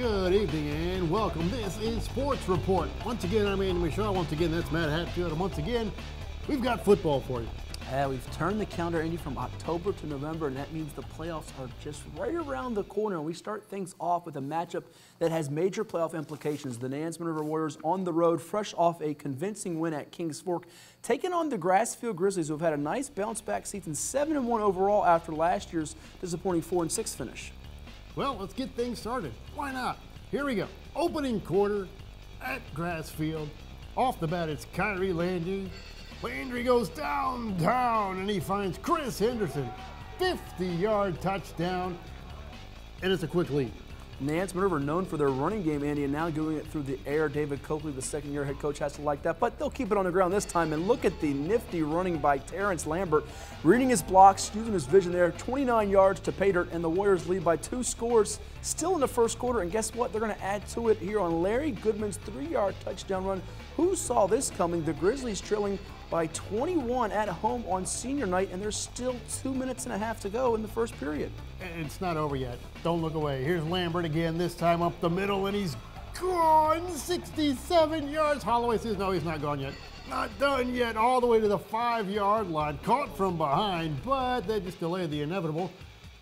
Good evening and welcome. This is Sports Report. Once again, I'm Andy Michaud. Once again, that's Matt Hatfield. And once again, we've got football for you. We've turned the calendar, Andy, from October to November, and that means the playoffs are just right around the corner. And we start things off with a matchup that has major playoff implications. The Nansemond River Warriors on the road, fresh off a convincing win at Kings Fork, taking on the Grassfield Grizzlies, who have had a nice bounce back season, 7 and 1 overall after last year's disappointing 4 and 6 finish. Well, let's get things started. Why not? Here we go. Opening quarter at Grassfield. Off the bat, it's Kyrie Landry. Landry goes downtown and he finds Chris Henderson. 50 yard touchdown. And it's a quick lead. Nansemond River known for their running game, Andy, and now doing it through the air. David Copley, the second year head coach, has to like that, but they'll keep it on the ground this time. And look at the nifty running by Terrence Lambert, reading his blocks, using his vision there, 29 yards to pay dirt, and the Warriors lead by two scores still in the first quarter. And guess what? They're going to add to it here on Larry Goodman's three yard touchdown run. Who saw this coming? The Grizzlies trailing by 21 at home on senior night, and there's still two minutes and a half to go in the first period. It's not over yet. Don't look away. Here's Lambert again, this time up the middle, and he's gone 67 yards. Holloway says, no, he's not gone yet. Not done yet, all the way to the five yard line. Caught from behind, but they just delayed the inevitable.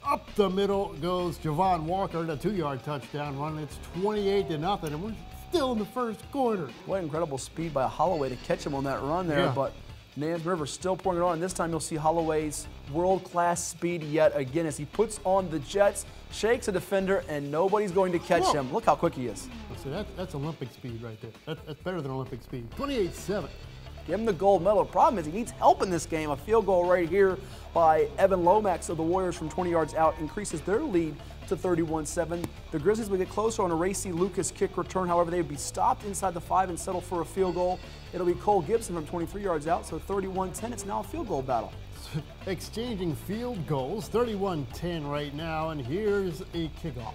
Up the middle goes Javon Walker, the two yard touchdown run. It's 28 to nothing, and we're still in the first quarter. What incredible speed by Holloway to catch him on that run there, Yeah. but Nans River still pouring it on. And this time you'll see Holloway's world-class speed yet again as he puts on the Jets, shakes a defender, and nobody's going to catch Whoa. him. Look how quick he is. So that, that's Olympic speed right there. That, that's better than Olympic speed. 28 7. Give him the gold medal. The problem is he needs help in this game. A field goal right here by Evan Lomax of the Warriors from 20 yards out increases their lead to 31-7. The Grizzlies would get closer on a Racy Lucas kick return. However, they would be stopped inside the five and settle for a field goal. It'll be Cole Gibson from 23 yards out, so 31-10. It's now a field goal battle. Exchanging field goals, 31 10 right now, and here's a kickoff.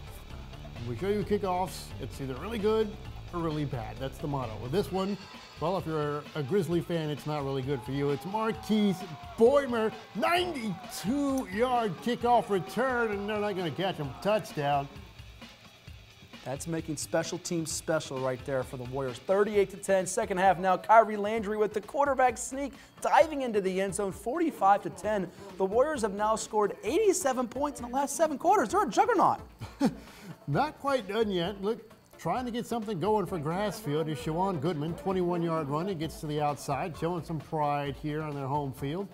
We show you kickoffs, it's either really good really bad. That's the motto. With this one, well, if you're a Grizzly fan, it's not really good for you. It's Marquise Boymer, 92 yard kickoff return, and they're not going to catch him. Touchdown. That's making special teams special right there for the Warriors. 38 to 10, second half now. Kyrie Landry with the quarterback sneak, diving into the end zone, 45 to 10. The Warriors have now scored 87 points in the last seven quarters. They're a juggernaut. Not quite done yet. Look, trying to get something going for Grassfield is Shawan Goodman, 21 yard run. He gets to the outside, showing some pride here on their home field.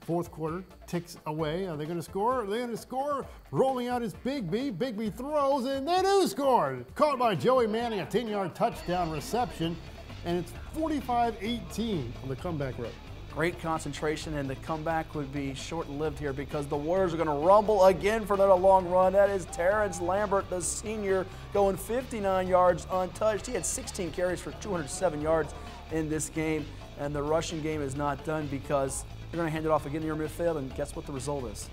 Fourth quarter ticks away. Are they going to score? Are they going to score? Rolling out is Bigby. Bigby throws, and they do score. Caught by Joey Manning, a 10 yard touchdown reception. And it's 45 18 on the comeback road. Great concentration, and the comeback would be short lived here because the Warriors are going to rumble again for another long run. That is Terrence Lambert, the senior, going 59 yards untouched. He had 16 carries for 207 yards in this game, and the rushing game is not done because they're going to hand it off again to your midfield, and guess what the result is?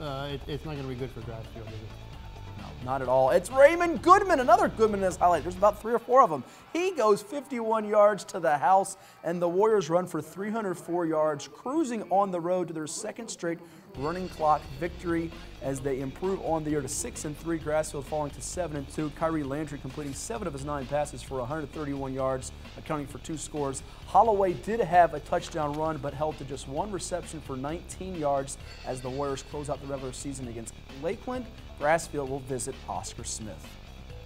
Uh, it, it's not going to be good for Grassfield, is it? Not at all. It's Raymond Goodman, another Goodman in this highlight. There's about three or four of them. He goes 51 yards to the house, and the Warriors run for 304 yards, cruising on the road to their second straight running clock victory as they improve on the year to 6 and 3. Grassfield falling to 7 and 2. Kyrie Landry completing 7 of his 9 passes for 131 yards, accounting for 2 scores. Holloway did have a touchdown run, but held to just one reception for 19 yards as the Warriors close out the regular season against Lakeland. Grassfield will visit Oscar Smith.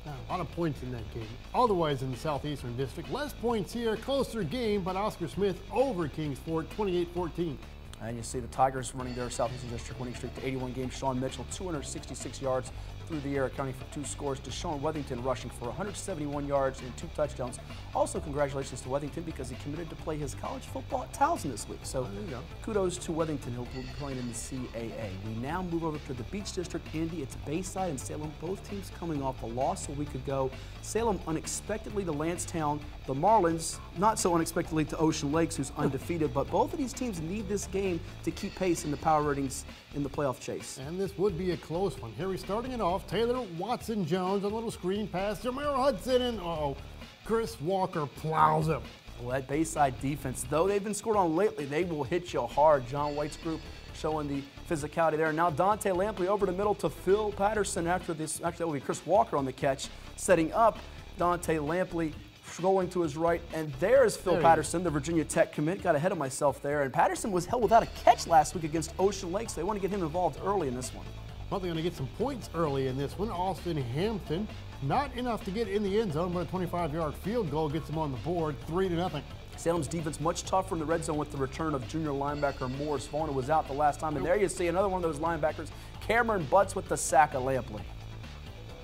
Now, a lot of points in that game. Otherwise, in the Southeastern District, less points here, closer game, but Oscar Smith over Kings Fork, 28-14. And you see the Tigers running their Southeastern District winning streak to 81 games. Sean Mitchell, 266 yards through the air, accounting for two scores. Deshaun Wethington rushing for 171 yards and two touchdowns. Also, congratulations to Wethington because he committed to play his college football at Towson this week. So, there you go. kudos to Wethington, who will be playing in the CAA. We now move over to the Beach District. Andy, it's Bayside and Salem, both teams coming off a loss a week ago. Salem unexpectedly to Landstown. The Marlins, not so unexpectedly to Ocean Lakes, who's undefeated. But both of these teams need this game to keep pace in the power ratings in the playoff chase. And this would be a close one. Here we're starting it off. Taylor Watson Jones, a little screen pass. Jameer Hudson, and oh, Chris Walker plows him. Well, that Bayside defense, though they've been scored on lately, they will hit you hard. John White's group showing the physicality there. Now Dante Lampley over the middle to Phil Patterson after this. Actually, that will be Chris Walker on the catch, setting up Dante Lampley going to his right, and there's Phil There Patterson, the Virginia Tech commit. Got ahead of myself there, and Patterson was held without a catch last week against Ocean Lakes. They want to get him involved early in this one. Well, they're going to get some points early in this one. Austin Hampton, not enough to get in the end zone, but a 25-yard field goal gets them on the board, three to nothing. Salem's defense much tougher in the red zone with the return of junior linebacker Morris Vaughn, who was out the last time. And there you see another one of those linebackers, Cameron Butts with the sack of Lampley.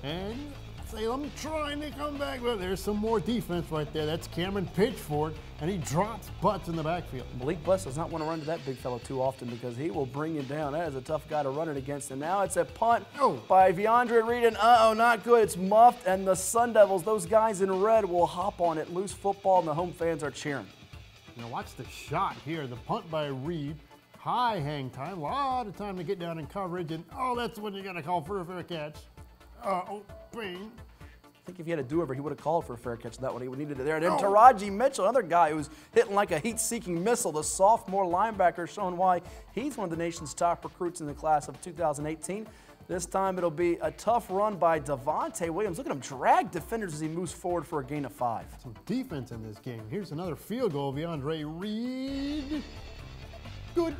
And Salem trying to come back, but there's some more defense right there. That's Cameron Pitchford, and he drops Butts in the backfield. Malik Butts does not want to run to that big fellow too often because he will bring you down. That is a tough guy to run it against. And now it's a punt Oh. by Viandre Reed, and uh-oh, not good. It's muffed, and the Sun Devils, those guys in red, will hop on it. Loose football, and the home fans are cheering. Now watch the shot here. The punt by Reed. High hang time. A lot of time to get down in coverage. And oh, that's when you got to call for a fair catch. Uh, oh, I think if he had a do-over, he would have called for a fair catch. That one he would needed it there. And then Oh. Taraji Mitchell, another guy who's hitting like a heat-seeking missile, the sophomore linebacker, showing why he's one of the nation's top recruits in the class of 2018. This time it'll be a tough run by Devonte Williams. Look at him drag defenders as he moves forward for a gain of five. Some defense in this game. Here's another field goal. DeAndre Reed. Good.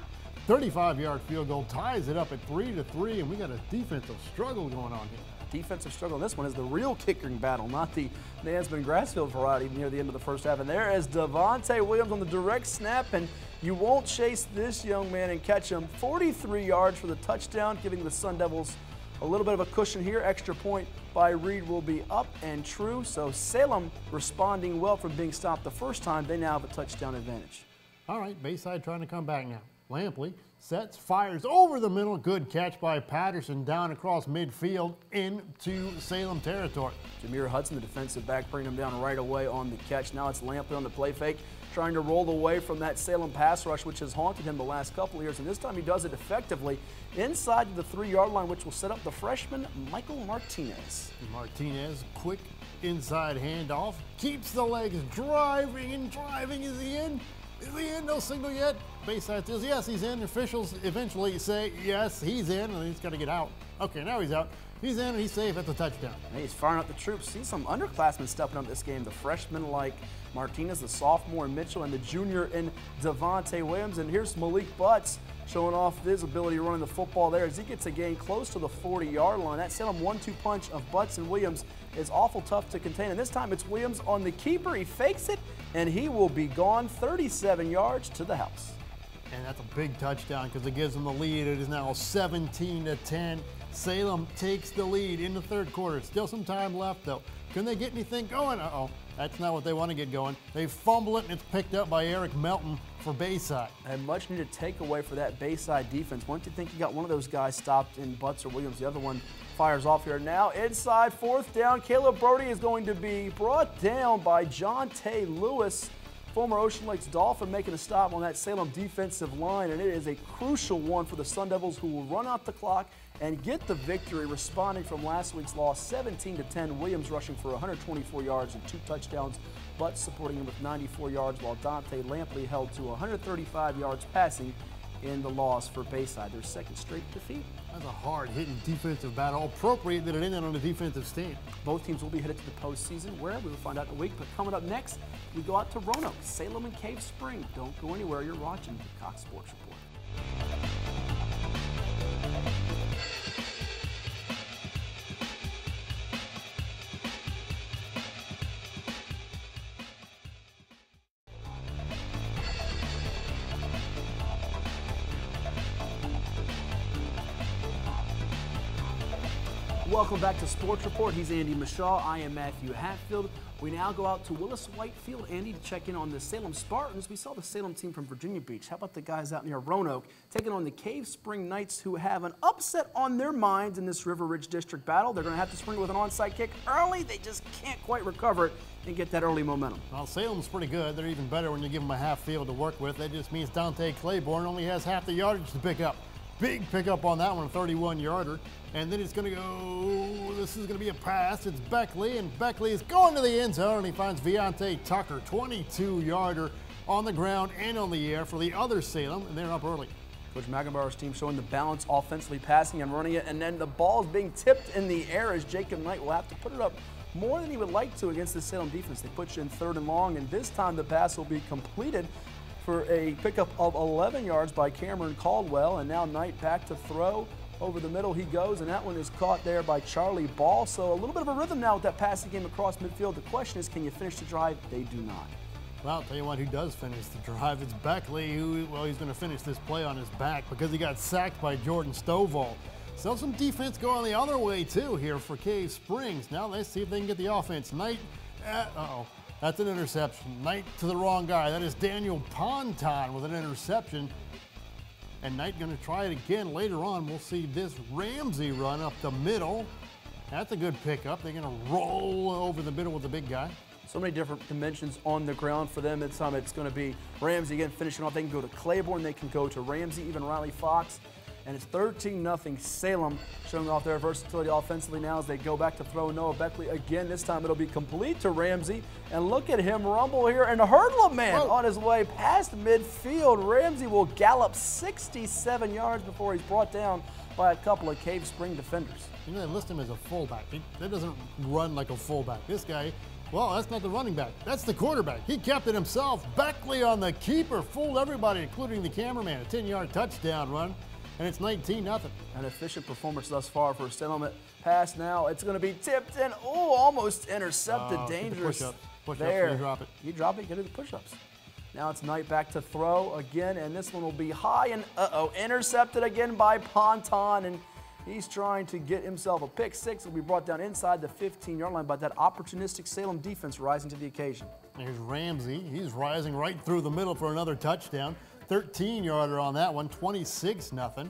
35 yard field goal ties it up at 3 to 3, and we got a defensive struggle going on here. Defensive struggle in this one is the real kicking battle, not the Nansemond Grassfield variety near the end of the first half. And there is Devontae Williams on the direct snap, and you won't chase this young man and catch him. 43 yards for the touchdown, giving the Sun Devils a little bit of a cushion here. Extra point by Reed will be up and true. So Salem responding well from being stopped the first time. They now have a touchdown advantage. All right, Bayside trying to come back now. Lampley sets, fires over the middle. Good catch by Patterson down across midfield into Salem territory. Jameer Hudson, the defensive back, bringing him down right away on the catch. Now it's Lampley on the play fake, trying to roll away from that Salem pass rush, which has haunted him the last couple of years. And this time he does it effectively inside the three yard line, which will set up the freshman Michael Martinez. Martinez, quick inside handoff, keeps the legs driving and driving. Is he in? Is he in? No signal yet. Bayside says yes, he's in. Officials eventually say yes, he's in, and he's got to get out. Okay, now he's out. He's in and he's safe at the touchdown. And he's firing up the troops. See some underclassmen stepping up this game. The freshman like Martinez, the sophomore Mitchell, and the junior in Devontae Williams. And here's Malik Butts showing off his ability running the football there as he gets a gain close to the 40-yard line. That Salem one-two punch of Butts and Williams is awful tough to contain. And this time it's Williams on the keeper. He fakes it, and he will be gone 37 yards to the house. And that's a big touchdown because it gives them the lead. It is now 17 to 10. Salem takes the lead in the third quarter. Still some time left though. Can they get anything going? Uh-oh. That's not what they want to get going. They fumble it and it's picked up by Eric Melton for Bayside. A much needed takeaway for that Bayside defense. Once you think you got one of those guys stopped in Butts or Williams, the other one fires off here. Now inside, fourth down. Caleb Brody is going to be brought down by John Tay Lewis, former Ocean Lakes Dolphin, making a stop on that Salem defensive line, and it is a crucial one for the Sun Devils, who will run out the clock and get the victory, responding from last week's loss, 17 to 10. Williams rushing for 124 yards and two touchdowns. Butts supporting him with 94 yards, while Dante Lampley held to 135 yards passing in the loss for Bayside, their second straight defeat. That's a hard hitting defensive battle. Appropriate that it ended on the defensive stand. Both teams will be headed to the postseason, where we will find out in a week. But coming up next, we go out to Roanoke, Salem, and Cave Spring. Don't go anywhere. You're watching the Cox Sports Report. Welcome back to Sports Report. He's Andy Mishaw. I am Matthew Hatfield. We now go out to Willis Whitefield, Andy, to check in on the Salem Spartans. We saw the Salem team from Virginia Beach. How about the guys out near Roanoke taking on the Cave Spring Knights, who have an upset on their minds in this River Ridge District battle? They're going to have to spring with an onside kick early. They just can't quite recover it and get that early momentum. Well, Salem's pretty good. They're even better when you give them a half field to work with. That just means Dante Claiborne only has half the yardage to pick up. Big pickup on that one, a 31 yarder. And then it's going to go, this is going to be a pass. It's Beckley, and Beckley is going to the end zone, and he finds Viante Tucker, 22 yarder on the ground and on the air for the other Salem, and they're up early. Coach McIntyre's team showing the balance offensively, passing and running it, and then the ball is being tipped in the air as Jacob Knight will have to put it up more than he would like to against the Salem defense. They put you in third and long, and this time the pass will be completed for a pickup of 11 yards by Cameron Caldwell, and now Knight back to throw. Over the middle he goes, and that one is caught there by Charlie Ball. So a little bit of a rhythm now with that passing game across midfield. The question is, can you finish the drive? They do not. Well, I'll tell you what, who does finish the drive? It's Beckley, who, well, he's going to finish this play on his back because he got sacked by Jordan Stovall. So some defense going the other way, too, here for Cave Springs. Now let's see if they can get the offense. Knight, uh oh that's an interception. Knight to the wrong guy. That is Daniel Ponton with an interception. And Knight going to try it again later on. We'll see this Ramsey run up the middle. That's a good pickup. They're going to roll over the middle with the big guy. So many different dimensions on the ground for them. It's, um, it's going to be Ramsey again finishing off. They can go to Claiborne. They can go to Ramsey, even Riley Fox and it's 13 0 Salem showing off their versatility offensively now as they go back to throw Noah Beckley again. This time it'll be complete to Ramsey. And look at him rumble here and hurdle a man Whoa. on his way past midfield. Ramsey will gallop 67 yards before he's brought down by a couple of Cave Spring defenders. You know, they list him as a fullback. He, that doesn't run like a fullback. This guy, well, that's not the running back. That's the quarterback. He kept it himself. Beckley on the keeper fooled everybody, including the cameraman. A 10-yard touchdown run and it's 19 nothing. An efficient performance thus far for Salem. Pass now. It's going to be tipped and oh, almost intercepted. Uh, Dangerous. Push up. Push there. Up, you drop it. You drop it. Get to the push-ups. Now it's Knight back to throw again, and this one will be high and uh-oh, intercepted again by Ponton, and he's trying to get himself a pick six. It'll be brought down inside the 15-yard line, by that opportunistic Salem defense rising to the occasion. There's Ramsey. He's rising right through the middle for another touchdown. 13 yarder on that one, 26 nothing.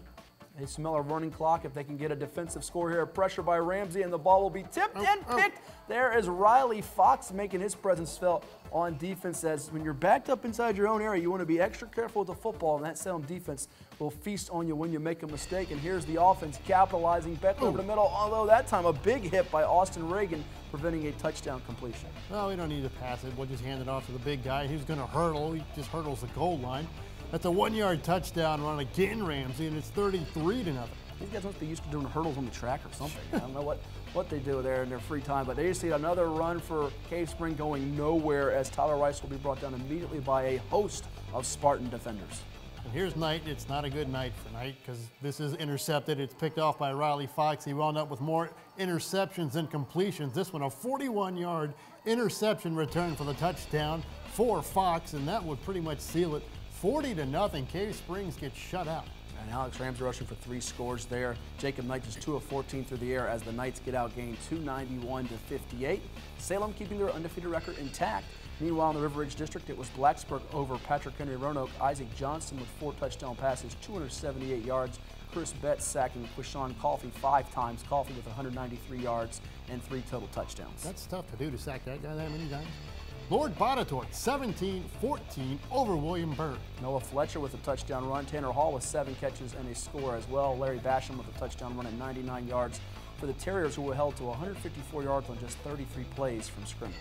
They smell a running clock if they can get a defensive score here. Pressure by Ramsey, and the ball will be tipped oh, and oh. picked. Oh. There is Riley Fox making his presence felt on defense. As when you're backed up inside your own area, you want to be extra careful with the football, and that Salem defense will feast on you when you make a mistake. And here's the offense capitalizing. Beck over the middle, although that time a big hit by Austin Reagan preventing a touchdown completion. No, we don't need to pass it. We'll just hand it off to the big guy. He's going to hurdle. He just hurdles the goal line. That's a one-yard touchdown run again, Ramsey, and it's 33 to nothing. These guys must be used to doing hurdles on the track or something. I don't know what, what they do there in their free time, but they just see another run for Cave Spring going nowhere as Tyler Rice will be brought down immediately by a host of Spartan defenders. And here's Knight. It's not a good night for Knight because this is intercepted. It's picked off by Riley Fox. He wound up with more interceptions than completions. This one, a 41-yard interception return for the touchdown for Fox, and that would pretty much seal it 40 to nothing. Cave Springs gets shut out. And Alex Rams rushing for three scores there. Jacob Knight just 2 of 14 through the air as the Knights get out game 291 to 58. Salem keeping their undefeated record intact. Meanwhile, in the River Ridge District, it was Blacksburg over Patrick Henry Roanoke. Isaac Johnson with four touchdown passes, 278 yards. Chris Betts sacking Quishon Coffee five times. Coffee with 193 yards and three total touchdowns. That's tough to do to sack that guy that many times. Lord Botetourt, 17-14 over William Byrd. Noah Fletcher with a touchdown run. Tanner Hall with seven catches and a score as well. Larry Basham with a touchdown run at 99 yards for the Terriers who were held to 154 yards on just 33 plays from scrimmage.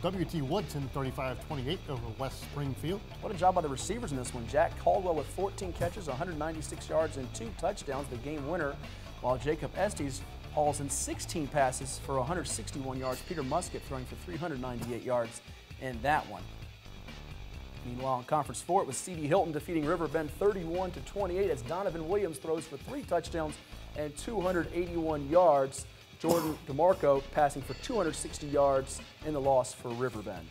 W.T. Woodson, 35-28 over West Springfield. What a job by the receivers in this one. Jack Caldwell with 14 catches, 196 yards, and two touchdowns, the game winner, while Jacob Estes hauls in 16 passes for 161 yards. Peter Musket throwing for 398 yards in that one. Meanwhile, in Conference 4, it was C.D. Hylton defeating Riverbend 31 to 28 as Donovan Williams throws for three touchdowns and 281 yards. Jordan DeMarco passing for 260 yards in the loss for Riverbend.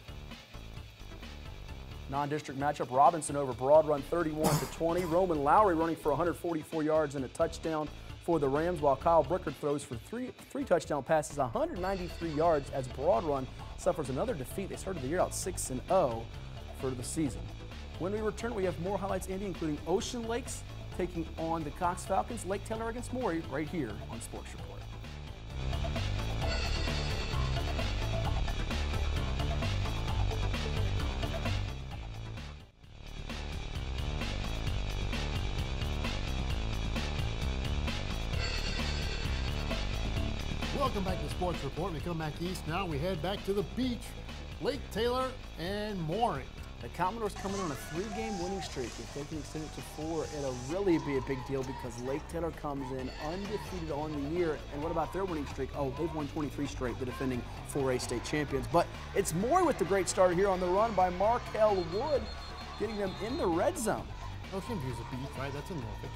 Non-district matchup, Robinson over Broad Run 31 to 20. Roman Lowry running for 144 yards and a touchdown for the Rams, while Kyle Brickard throws for three, three touchdown passes, 193 yards as Broad Run suffers another defeat. They started the year out 6 and 0 for the season. When we return, we have more highlights, Andy, including Ocean Lakes taking on the Cox Falcons, Lake Taylor against Maury, right here on Sports Report. Sports Report. We come back east now. We head back to the beach, Lake Taylor and Maury. The Commodores coming on a three-game winning streak. If they can extend it to four, it'll really be a big deal because Lake Taylor comes in undefeated on the year. And what about their winning streak? Oh, they've won 23 straight, the defending 4A state champions. But it's more with the great start here on the run by Markel Wood, getting them in the red zone. Ocean View's a beat, right? That's in Norfolk.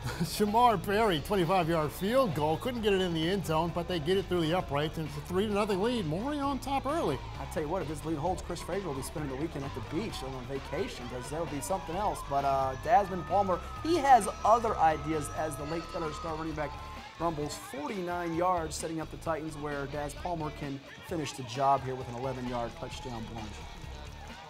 Shamar Berry, 25-yard field goal. Couldn't get it in the end zone, but they get it through the uprights, and it's a 3 0 lead. Maury on top early. I tell you what, if this lead holds, Chris Frazier will be spending the weekend at the beach on vacation because that'll be something else. But uh, Dasmond Palmer, he has other ideas as the Lake Taylor star running back rumbles 49 yards, setting up the Titans where Daz Palmer can finish the job here with an 11-yard touchdown plunge.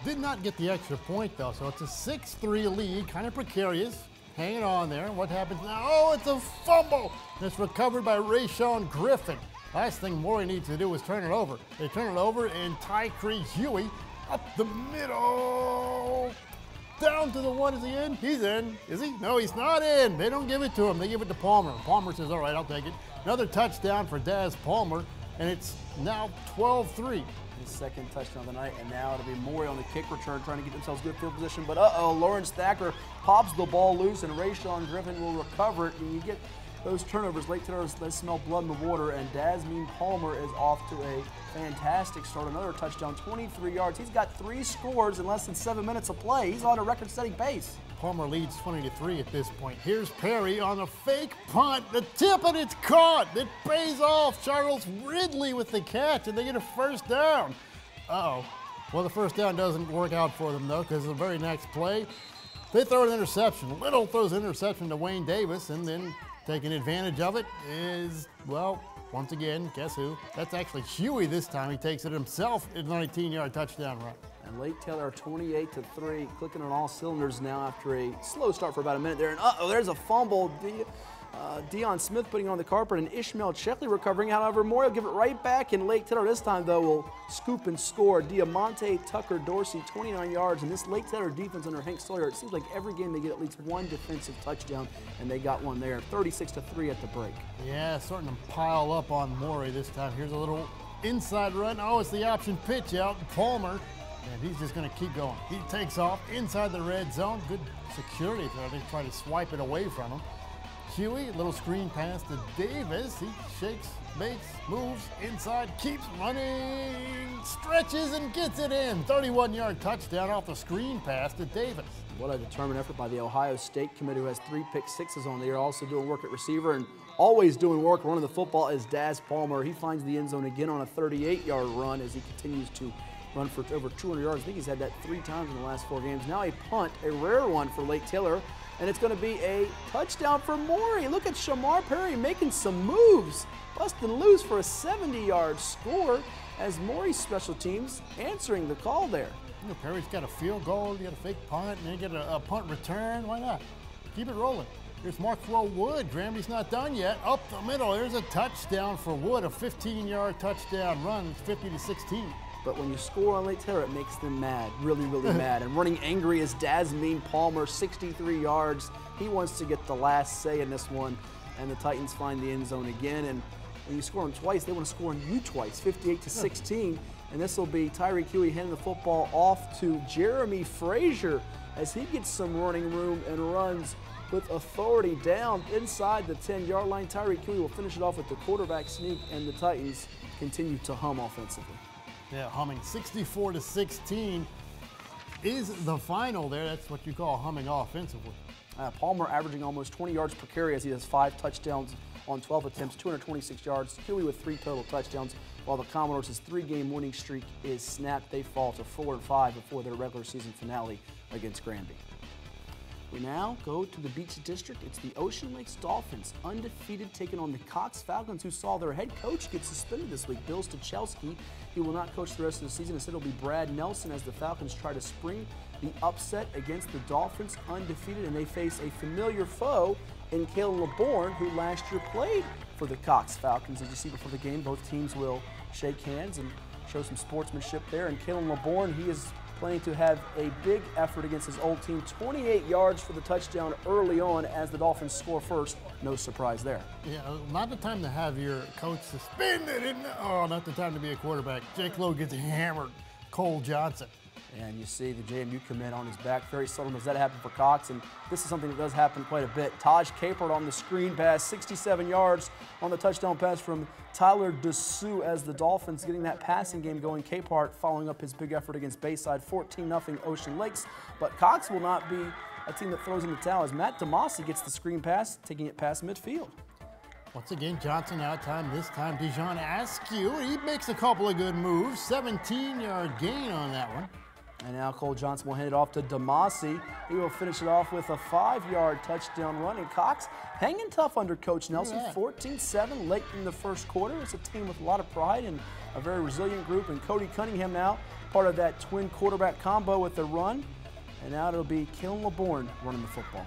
Did not get the extra point though, so it's a 6-3 lead, kind of precarious hanging on there. What happens now? Oh, it's a fumble. It's recovered by Rayshon Griffin. Last thing Maury needs to do is turn it over. They turn it over, and Tyree Huey up the middle. Down to the one. Is he in? He's in. Is he? No, he's not in. They don't give it to him. They give it to Palmer. Palmer says, all right, I'll take it. Another touchdown for Daz Palmer, and it's now 12 3 his second touchdown of the night, and now it'll be Maury on the kick return trying to get themselves good field position. But uh-oh, Lawrence Thacker pops the ball loose, and Rayshon Griffin will recover it, and you get those turnovers. Lake Taylor, they smell blood in the water, and Dasmeen Palmer is off to a fantastic start. Another touchdown, 23 yards. He's got three scores in less than seven minutes of play. He's on a record-setting pace. Palmer leads 20 to 3 at this point. Here's Perry on a fake punt. The tip and it's caught. It pays off. Charles Ridley with the catch, and they get a first down. Uh oh. Well, the first down doesn't work out for them, though, because the very next play, they throw an interception. Little throws an interception to Wayne Davis, and then taking advantage of it is, well, once again, guess who? That's actually Huey this time. He takes it himself at 19 yard touchdown run. And Lake Taylor 28 to 3, clicking on all cylinders now after a slow start for about a minute there. And uh oh, there's a fumble. Uh, Dion Smith putting on the carpet and Ishmael Checkley recovering. However, Maury will give it right back. And Lake Taylor this time, though, will scoop and score. Diamante Tucker Dorsey, 29 yards. And this Lake Taylor defense under Hank Sawyer, it seems like every game they get at least one defensive touchdown, and they got one there. 36 to 3 at the break. Yeah, starting to pile up on Maury this time. Here's a little inside run. Oh, it's the option pitch out. Palmer he's just going to keep going. He takes off inside the red zone. Good security there. They try to swipe it away from him. Huey, little screen pass to Davis. He shakes, makes, moves inside, keeps running, stretches, and gets it in. 31 yard touchdown off the screen pass to Davis. What a determined effort by the Ohio State committee, who has three pick sixes on the year, also doing work at receiver and always doing work running the football is Daz Palmer. He finds the end zone again on a 38 yard run as he continues to run for over 200 yards. I think he's had that three times in the last four games. Now a punt, a rare one for Lake Taylor, and it's going to be a touchdown for Maury. Look at Shamar Perry making some moves, busting loose for a 70-yard score as Maury's special teams answering the call there. You know, Perry's got a field goal, you got a fake punt, and then you get a, a punt return. Why not? Keep it rolling. Here's Markwell Wood. Grammy's not done yet. Up the middle. There's a touchdown for Wood, a 15-yard touchdown run, 50 to 16. But when you score on Taylor, it makes them mad, really, really mad. And running angry is Dasmeen Palmer, 63 yards. He wants to get the last say in this one. And the Titans find the end zone again. And when you score them twice, they want to score on you twice, 58 to 16. And this will be Tyree Huey handing the football off to Jeremy Frazier as he gets some running room and runs with authority down inside the 10 yard line. Tyree Huey will finish it off with the quarterback sneak, and the Titans continue to hum offensively. Yeah, humming 64 to 16 is the final there. That's what you call humming offensively. Uh, Palmer averaging almost 20 yards per carry as he has five touchdowns on 12 attempts, 226 yards. Huey with three total touchdowns, while the Commodores' three-game winning streak is snapped. They fall to four and five before their regular season finale against Granby. We now go to the Beach District. It's the Ocean Lakes Dolphins, undefeated, taking on the Cox Falcons, who saw their head coach get suspended this week, Bill Stachowski. He will not coach the rest of the season. Instead, it'll be Brad Nelson as the Falcons try to spring the upset against the Dolphins, undefeated, and they face a familiar foe in Kalen LeBourne, who last year played for the Cox Falcons. As you see before the game, both teams will shake hands and show some sportsmanship there. And Kalen LeBourne, he is planning to have a big effort against his old team. 28 yards for the touchdown early on as the Dolphins score first. No surprise there. Yeah, not the time to have your coach suspended. oh, not the time to be a quarterback. Jake Lowe gets hammered. Cole Johnson. And you see the JMU commit on his back. Very seldom does that happen for Cox, and this is something that does happen quite a bit. Taj Capert on the screen pass, 67 yards on the touchdown pass from Tyler Dessous as the Dolphins getting that passing game going. Capert following up his big effort against Bayside, 14-0 Ocean Lakes. But Cox will not be a team that throws in the towel as Matt DeMasi gets the screen pass, taking it past midfield. Once again, Johnson out time. This time, Dijon Askew. He makes a couple of good moves. 17 yard gain on that one. And now Cole Johnson will hand it off to DeMasi. He will finish it off with a five-yard touchdown run. And Cox hanging tough under Coach Nelson, 14-7 late in the first quarter. It's a team with a lot of pride and a very resilient group. And Cody Cunningham now part of that twin quarterback combo with the run. And now it'll be Kellen LeBourne running the football.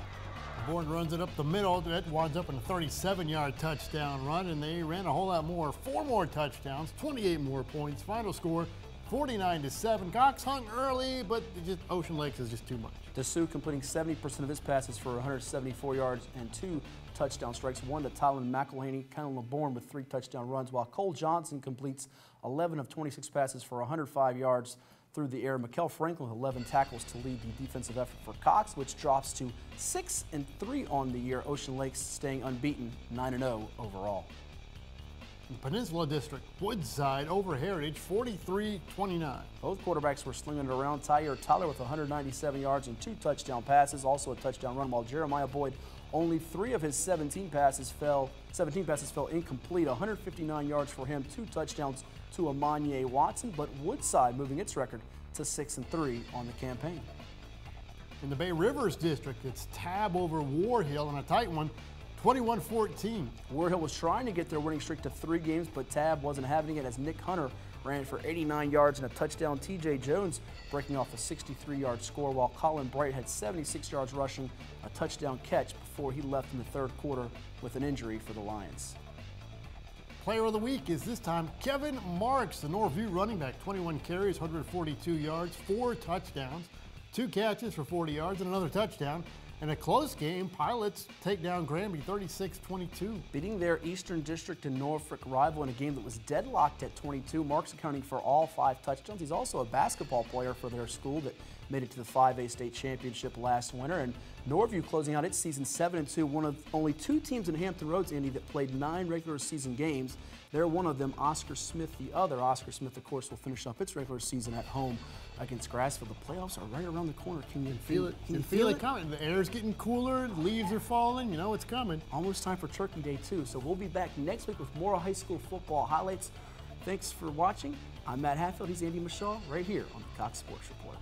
LeBourne runs it up the middle. That winds up in a 37-yard touchdown run, and they ran a whole lot more. Four more touchdowns, 28 more points. Final score, 49 to 7. Cox hung early, but just, Ocean Lakes is just too much. Dessous completing 70% of his passes for 174 yards and two touchdown strikes, one to Tylen McElhaney, Kellen LeBourne with three touchdown runs, while Cole Johnson completes 11 of 26 passes for 105 yards through the air. Mikel Franklin with 11 tackles to lead the defensive effort for Cox, which drops to 6 and 3 on the year. Ocean Lakes staying unbeaten, 9 and 0 overall. Peninsula District, Woodside over Heritage, 43-29. Both quarterbacks were slinging it around. Tyre Tyler with 197 yards and two touchdown passes, also a touchdown run, while Jeremiah Boyd, only three of his 17 passes fell, 17 passes fell incomplete, 159 yards for him, two touchdowns to Amanye Watson, but Woodside moving its record to 6 and 3 on the campaign. In the Bay Rivers District, it's Tabb over Warhill in a tight one, 21-14. Warhill was trying to get their winning streak to three games, but Tabb wasn't having it as Nick Hunter ran for 89 yards and a touchdown. TJ Jones breaking off a 63-yard score, while Colin Bright had 76 yards rushing, a touchdown catch before he left in the third quarter with an injury for the Lions. Player of the week is this time Kevin Marks, the Norview running back. 21 carries, 142 yards, four touchdowns, two catches for 40 yards, and another touchdown. In a close game, Pilots take down Granby 36-22. Beating their Eastern District and Norfolk rival in a game that was deadlocked at 22. Marks accounting for all five touchdowns. He's also a basketball player for their school that made it to the 5A state championship last winter. And Norview closing out its season 7 and 2, one of only two teams in Hampton Roads, Andy, that played nine regular season games. They're one of them, Oscar Smith, the other. Oscar Smith, of course, will finish up its regular season at home against Grassfield. The playoffs are right around the corner. Can you feel it? Can you feel, feel it coming? The air's getting cooler, the leaves are falling. You know it's coming. Almost time for Turkey Day too. So we'll be back next week with more high school football highlights. Thanks for watching. I'm Matt Hatfield. He's Andy Mishaw right here on the Cox Sports Report.